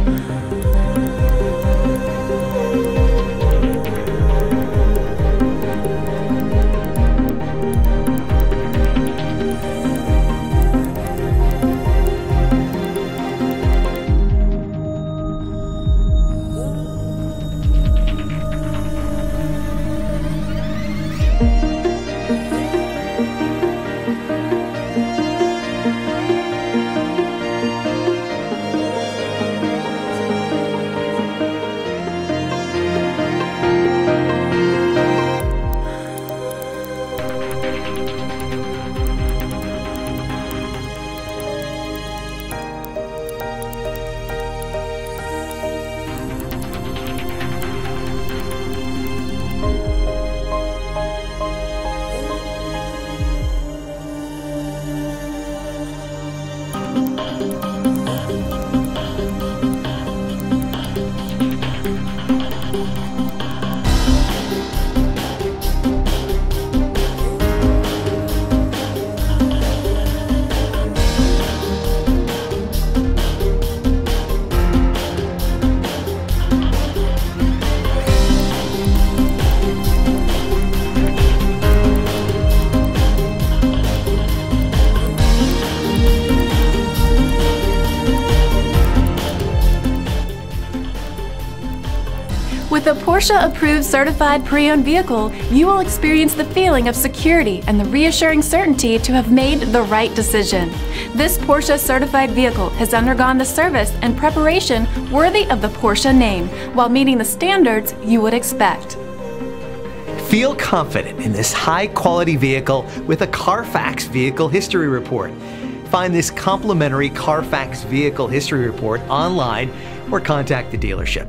Mm-hmm. Porsche approved certified pre owned vehicle, you will experience the feeling of security and the reassuring certainty to have made the right decision. This Porsche certified vehicle has undergone the service and preparation worthy of the Porsche name while meeting the standards you would expect. Feel confident in this high quality vehicle with a Carfax Vehicle History Report. Find this complimentary Carfax Vehicle History Report online or contact the dealership.